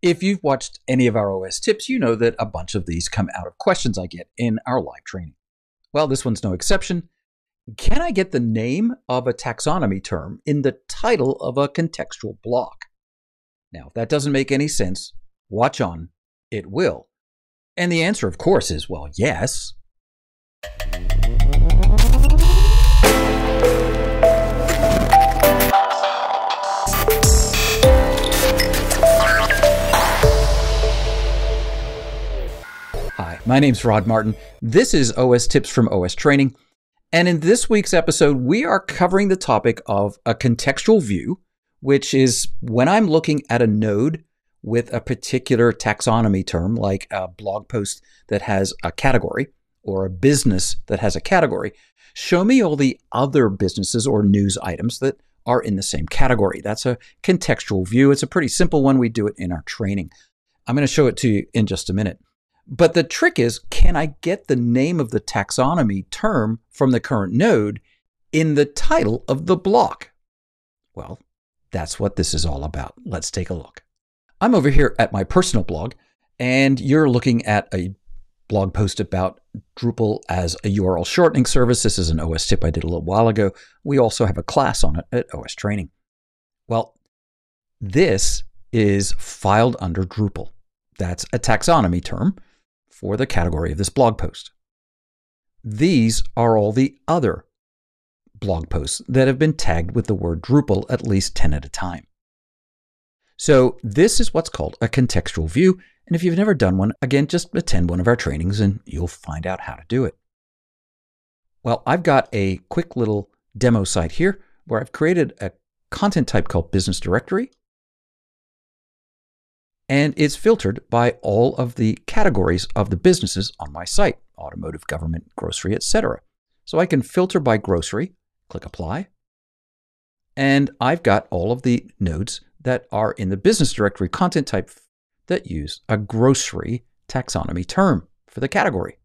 If you've watched any of our OS tips, you know that a bunch of these come out of questions I get in our live training. Well, this one's no exception. Can I get the name of a taxonomy term in the title of a contextual block? Now, if that doesn't make any sense, watch on. It will. And the answer, of course, is well, yes. My name's Rod Martin. This is OS Tips from OS Training. And in this week's episode, we are covering the topic of a contextual view, which is when I'm looking at a node with a particular taxonomy term, like a blog post that has a category or a business that has a category, show me all the other businesses or news items that are in the same category. That's a contextual view. It's a pretty simple one. We do it in our training. I'm going to show it to you in just a minute. But the trick is can I get the name of the taxonomy term from the current node in the title of the block? Well, that's what this is all about. Let's take a look. I'm over here at my personal blog, and you're looking at a blog post about Drupal as a URL shortening service. This is an OS tip I did a little while ago. We also have a class on it at OS Training. Well, this is filed under Drupal. That's a taxonomy term for the category of this blog post. These are all the other blog posts that have been tagged with the word Drupal at least 10 at a time. So this is what's called a contextual view. And if you've never done one, again, just attend one of our trainings and you'll find out how to do it. Well, I've got a quick little demo site here where I've created a content type called business directory and it's filtered by all of the categories of the businesses on my site automotive, government, grocery, etc. So I can filter by grocery, click apply, and I've got all of the nodes that are in the business directory content type that use a grocery taxonomy term for the category.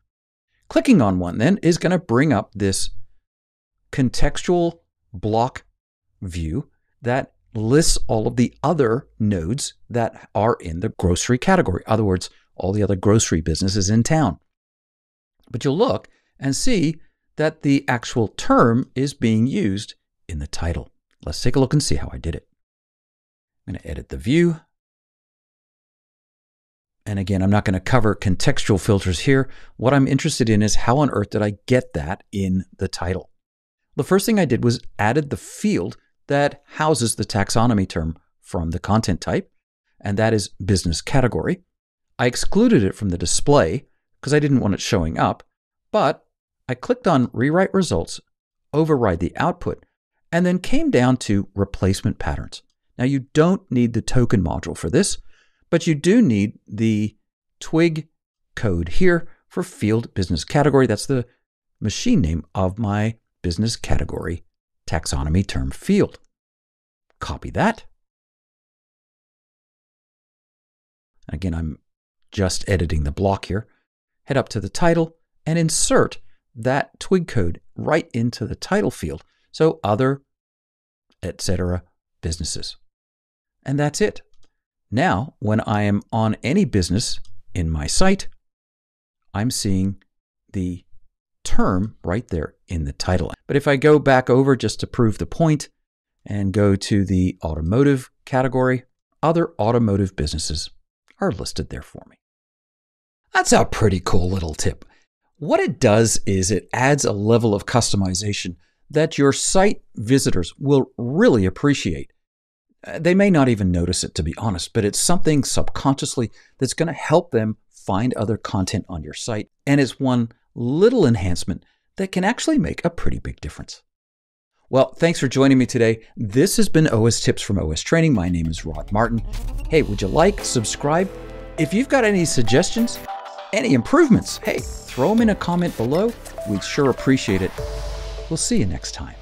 Clicking on one then is going to bring up this contextual block view that lists all of the other nodes that are in the grocery category. In other words, all the other grocery businesses in town. But you'll look and see that the actual term is being used in the title. Let's take a look and see how I did it. I'm going to edit the view. And again, I'm not going to cover contextual filters here. What I'm interested in is how on earth did I get that in the title? The first thing I did was added the field that houses the taxonomy term from the content type, and that is business category. I excluded it from the display because I didn't want it showing up, but I clicked on Rewrite Results, Override the Output, and then came down to Replacement Patterns. Now, you don't need the token module for this, but you do need the twig code here for field business category. That's the machine name of my business category taxonomy term field. Copy that. Again, I'm just editing the block here. Head up to the title and insert that twig code right into the title field. So other, etc. businesses. And that's it. Now, when I am on any business in my site, I'm seeing the term right there in the title. But if I go back over just to prove the point and go to the automotive category, other automotive businesses are listed there for me. That's a pretty cool little tip. What it does is it adds a level of customization that your site visitors will really appreciate. Uh, they may not even notice it, to be honest, but it's something subconsciously that's going to help them find other content on your site. And it's one little enhancement that can actually make a pretty big difference. Well, thanks for joining me today. This has been OS Tips from OS Training. My name is Rod Martin. Hey, would you like, subscribe? If you've got any suggestions, any improvements, hey, throw them in a comment below. We'd sure appreciate it. We'll see you next time.